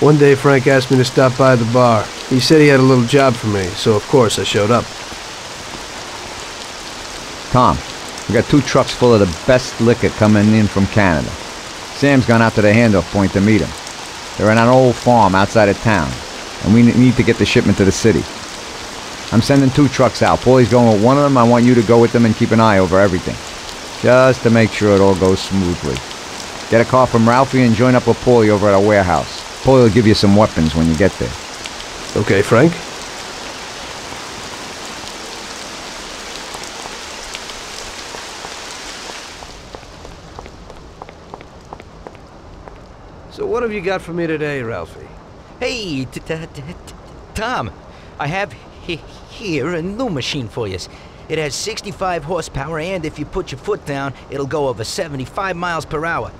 One day Frank asked me to stop by the bar. He said he had a little job for me, so of course I showed up. Tom, we got two trucks full of the best liquor coming in from Canada. Sam's gone out to the handoff point to meet him. They're in an old farm outside of town, and we need to get the shipment to the city. I'm sending two trucks out. Paulie's going with one of them. I want you to go with them and keep an eye over everything. Just to make sure it all goes smoothly. Get a car from Ralphie and join up with Paulie over at our warehouse. Paulie will give you some weapons when you get there. Okay, Frank? So what have you got for me today, Ralphie? Hey, t- t- t- t- Tom, I have he- here a new machine for you. It has 65 horsepower, and if you put your foot down, it'll go over 75 miles per hour.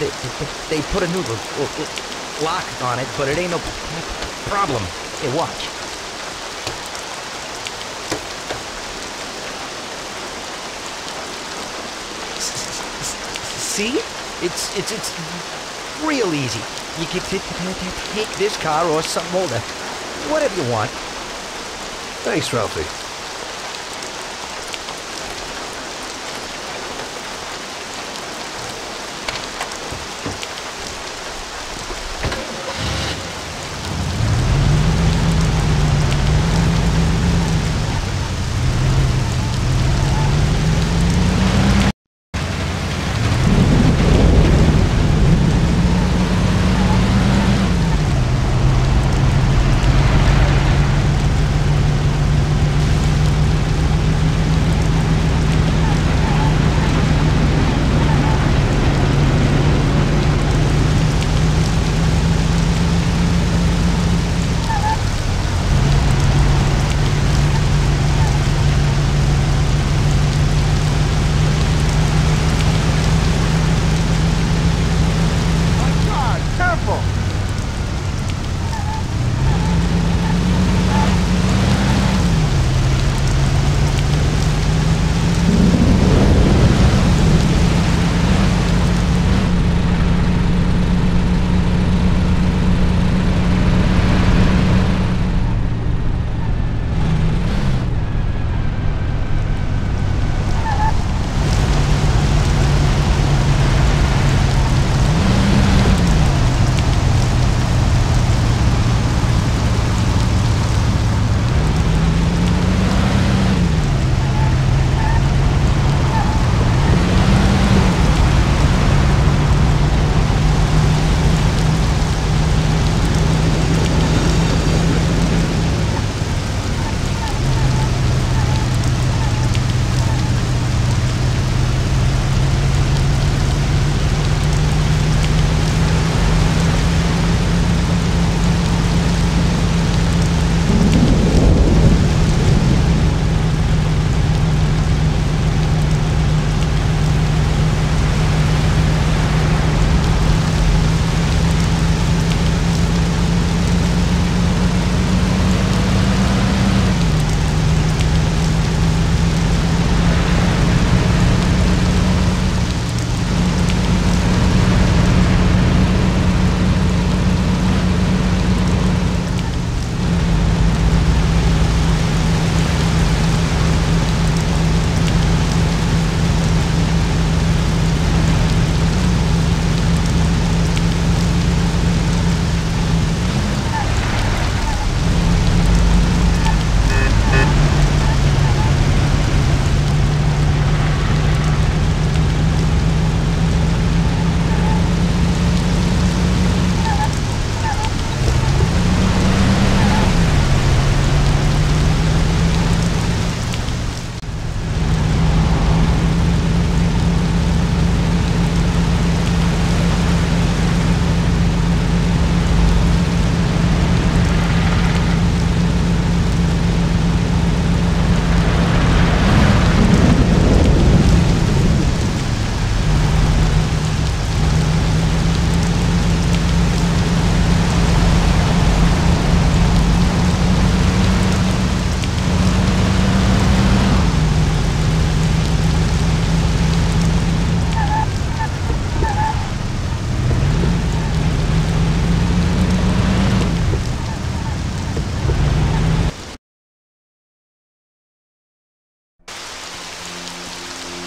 They, they, put a new lock on it, but it ain't no problem. Hey, watch. See? It's it's it's real easy. You can take this car or something older, whatever you want. Thanks, Ralphie.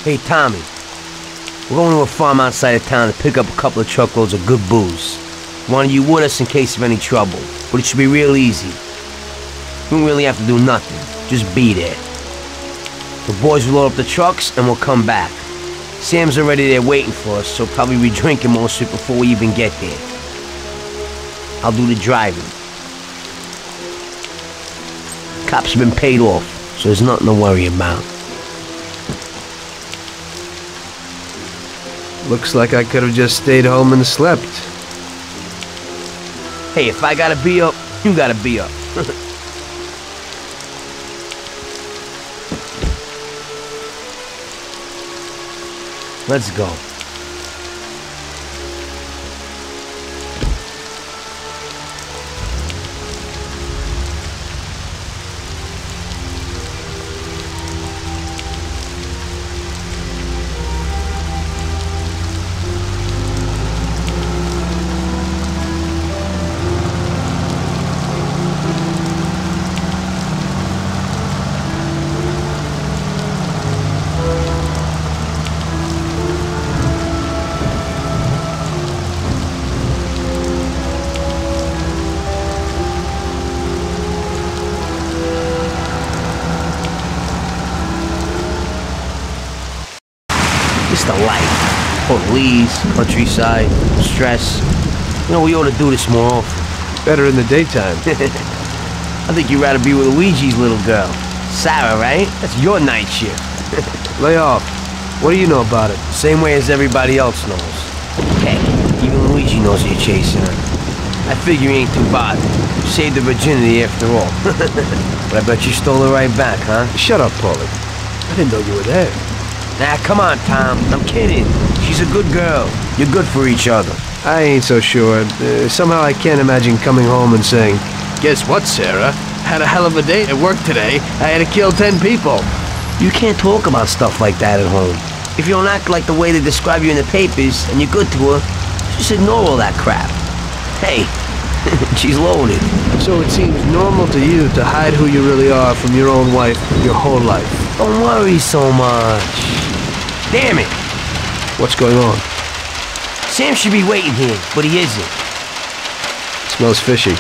Hey, Tommy. We're going to a farm outside of town to pick up a couple of truckloads of good booze. Wanted you with us in case of any trouble, but it should be real easy. We don't really have to do nothing. Just be there. The boys will load up the trucks and we'll come back. Sam's already there waiting for us, so probably be drinking most of it before we even get there. I'll do the driving. Cops have been paid off, so there's nothing to worry about. Looks like I could have just stayed home and slept. Hey, if I gotta be up, you gotta be up. Let's go. Police, countryside, stress. You know, we ought to do this more often. Better in the daytime. I think you'd rather be with Luigi's little girl. Sarah, right? That's your night shift. Lay off. What do you know about it? Same way as everybody else knows. Heck, even Luigi knows you're chasing her. I figure you ain't too bothered. You saved her virginity after all. but I bet you stole her right back, huh? Shut up, Paulie. I didn't know you were there. Nah, come on, Tom. I'm kidding. She's a good girl. You're good for each other. I ain't so sure. Uh, somehow I can't imagine coming home and saying, Guess what, Sarah? Had a hell of a day at work today. I had to kill ten people. You can't talk about stuff like that at home. If you don't act like the way they describe you in the papers and you're good to her, just ignore all that crap. Hey, she's loaded. So it seems normal to you to hide who you really are from your own wife your whole life. Don't worry so much. Damn it! What's going on? Sam should be waiting here, but he isn't. Smells fishy.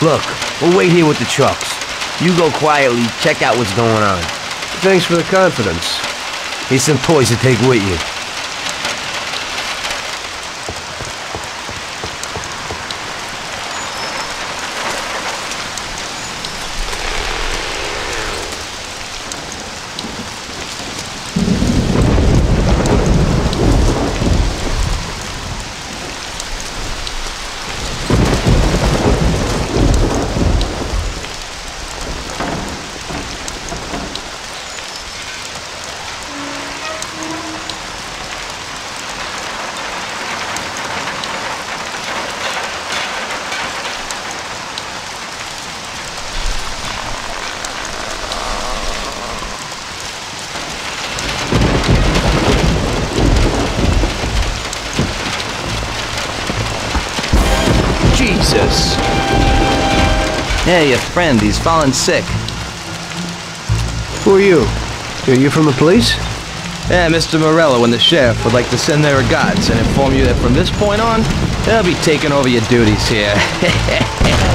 Look, we'll wait here with the trucks. You go quietly, check out what's going on. Thanks for the confidence. Here's some toys to take with you. Yeah, a friend, he's fallen sick. Who are you? Are you from the police? Yeah, Mr. Morello and the sheriff would like to send their regards and inform you that from this point on, they'll be taking over your duties here.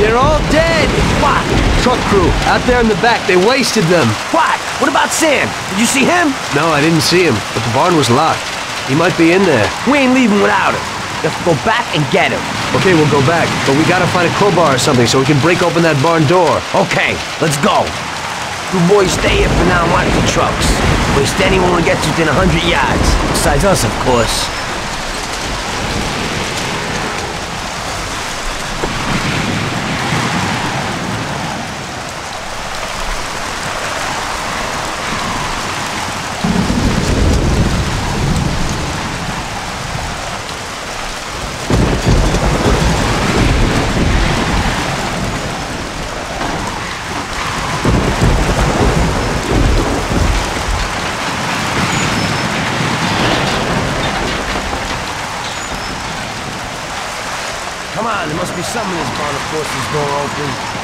They're all dead! What? Truck crew, out there in the back, they wasted them. What? What about Sam? Did you see him? No, I didn't see him, but the barn was locked. He might be in there. We ain't leaving without him. You have to go back and get him. Okay, we'll go back, but we gotta find a crowbar or something so we can break open that barn door. Okay, let's go. You boys stay here for now and watch the trucks. Waste anyone who gets within a hundred yards. Besides us, of course. Come on, there must be something in this barn to force this door open.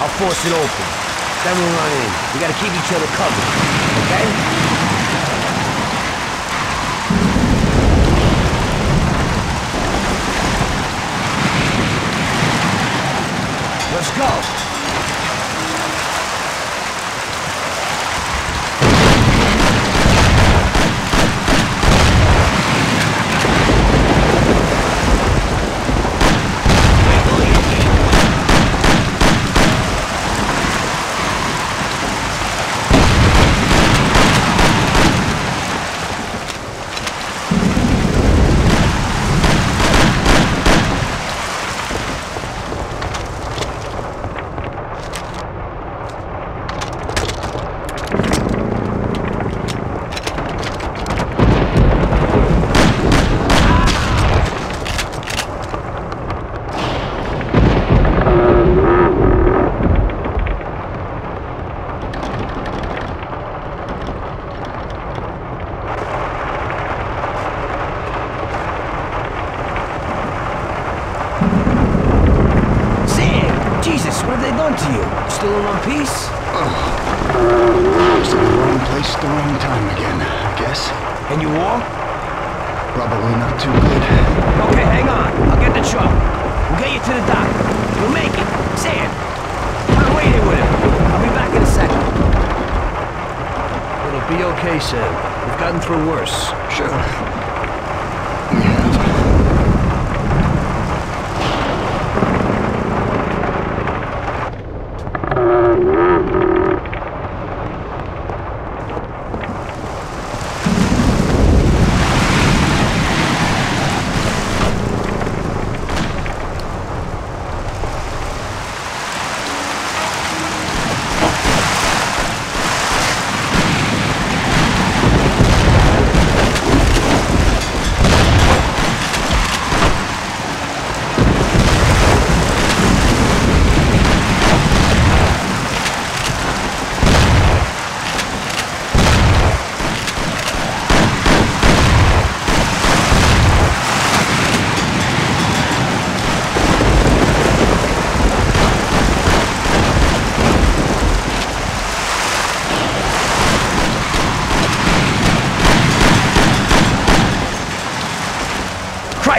I'll force it open. Then we'll run in. We gotta keep each other covered,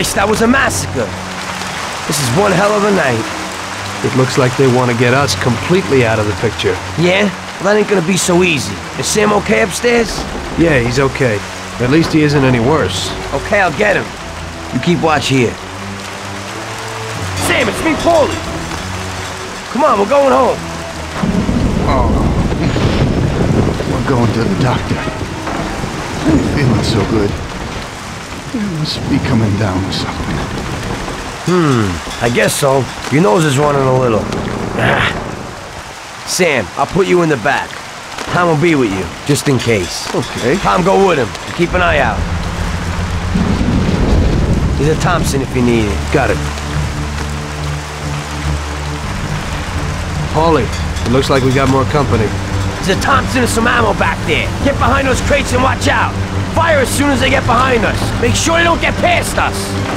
Christ, that was a massacre. This is one hell of a night. It looks like they want to get us completely out of the picture. Yeah? Well, that ain't gonna be so easy. Is Sam okay upstairs? Yeah, he's okay. At least he isn't any worse. Okay, I'll get him. You keep watch here. Sam, it's me, Paulie. Come on, we're going home. Oh. We're going to the doctor. I'm feeling so good. You must be coming down with something. Hmm, I guess so. Your nose is running a little. Ah. Sam, I'll put you in the back. Tom will be with you, just in case. Okay. Tom, go with him. Keep an eye out. There's a Thompson if you need it. Got it. Paulie, It looks like we got more company. There's a Thompson and some ammo back there. Get behind those crates and watch out. Fire as soon as they get behind us. Make sure they don't get past us.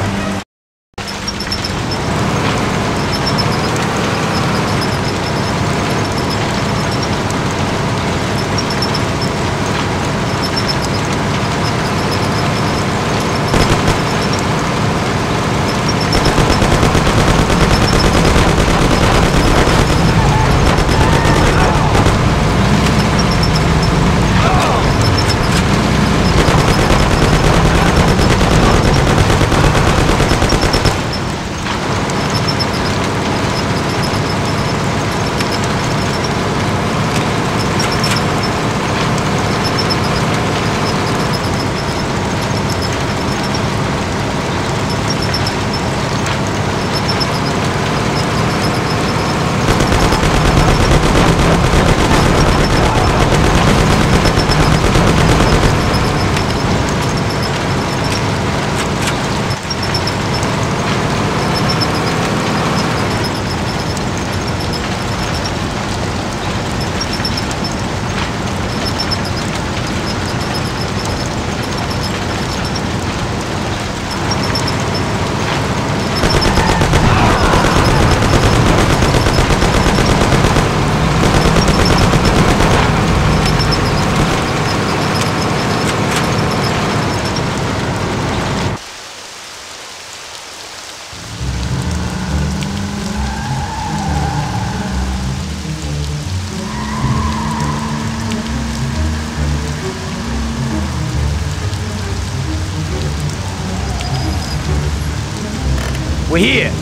We're here.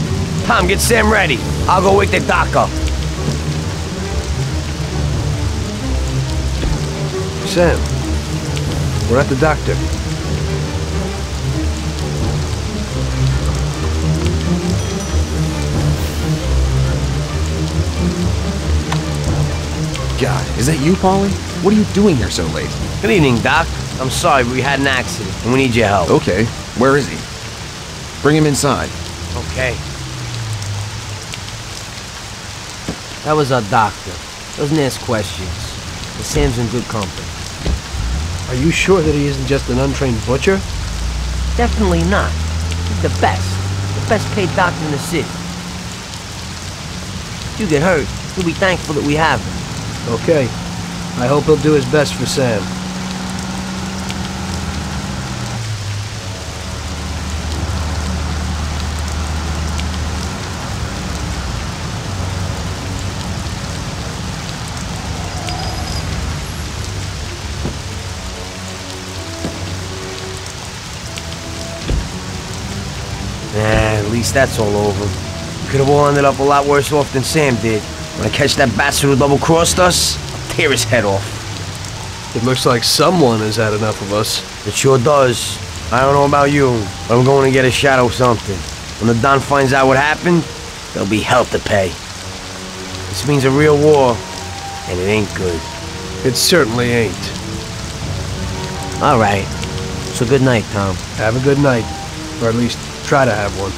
Tom, get Sam ready. I'll go wake the doc up. Sam, we're at the doctor. God, is that you, Paulie? What are you doing here so late? Good evening, Doc. I'm sorry, but we had an accident, and we need your help. Okay, where is he? Bring him inside. Okay. That was our doctor. Doesn't ask questions. But Sam's in good company. Are you sure that he isn't just an untrained butcher? Definitely not. He's the best. The best paid doctor in the city. If you get hurt, you'll be thankful that we have him. Okay. I hope he'll do his best for Sam. Least that's all over. We could have all ended up a lot worse off than Sam did. When I catch that bastard who double-crossed us, I'll tear his head off. It looks like someone has had enough of us. It sure does. I don't know about you, but I'm going to get a shot of something. When the Don finds out what happened, there'll be hell to pay. This means a real war, and it ain't good. It certainly ain't. All right. So good night, Tom. Have a good night. Or at least try to have one.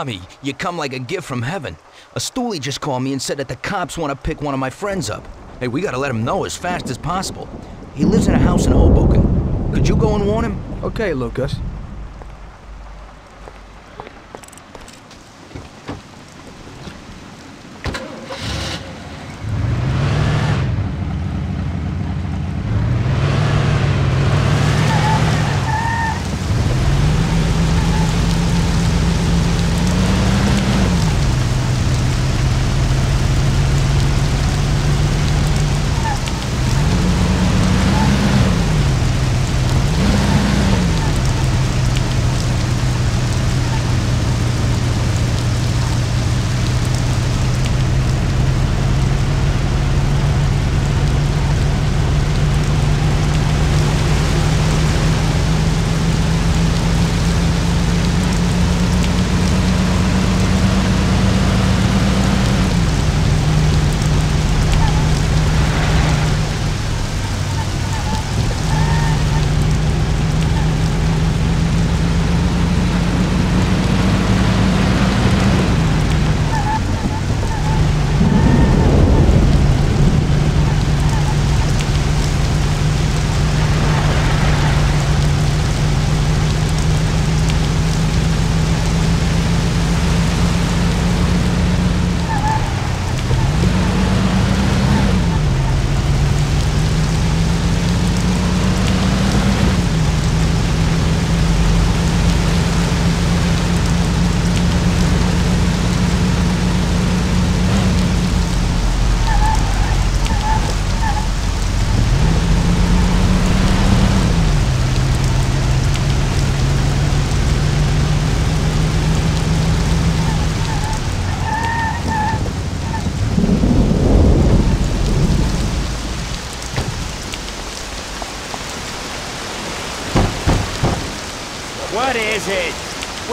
Tommy, you come like a gift from heaven. A stoolie just called me and said that the cops want to pick one of my friends up. Hey, we gotta let him know as fast as possible. He lives in a house in Hoboken. Could you go and warn him? Okay, Lucas.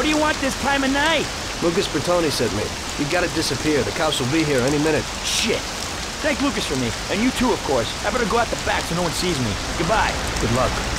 Do you want this time of night? Lucas Bertone sent me. You gotta disappear. The cops will be here any minute. Shit. Thank Lucas for me. And you too, of course. I better go out the back so no one sees me. Goodbye. Good luck.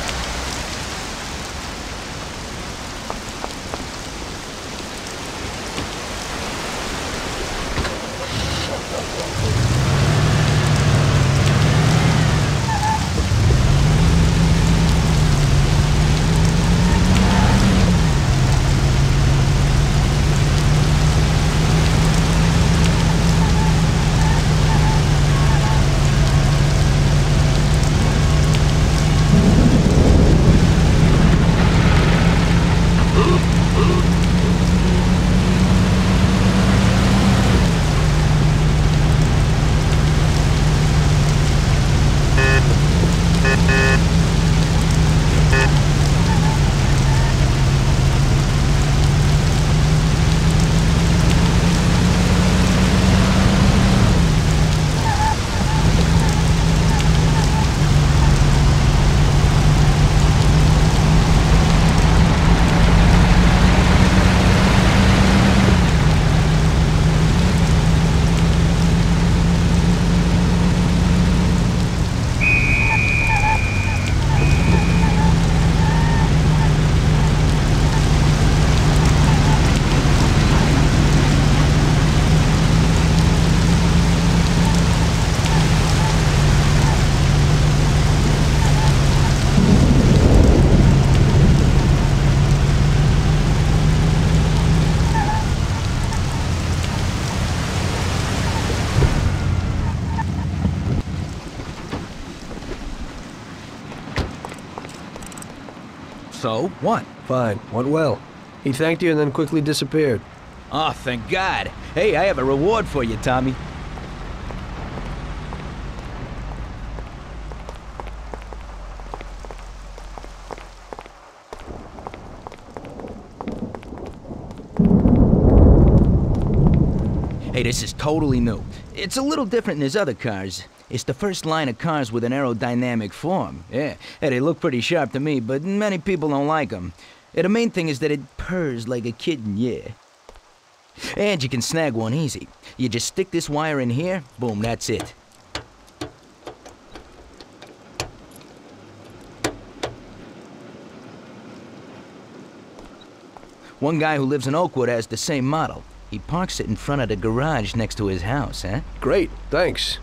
So, what? Fine. Went well. He thanked you and then quickly disappeared. Oh, thank God. Hey, I have a reward for you, Tommy. Hey, this is totally new. It's a little different than his other cars. It's the first line of cars with an aerodynamic form. Yeah, hey, they look pretty sharp to me, but many people don't like them. Yeah, the main thing is that it purrs like a kitten, yeah. And you can snag one easy. You just stick this wire in here, boom, that's it. One guy who lives in Oakwood has the same model. He parks it in front of the garage next to his house, eh? Great, thanks.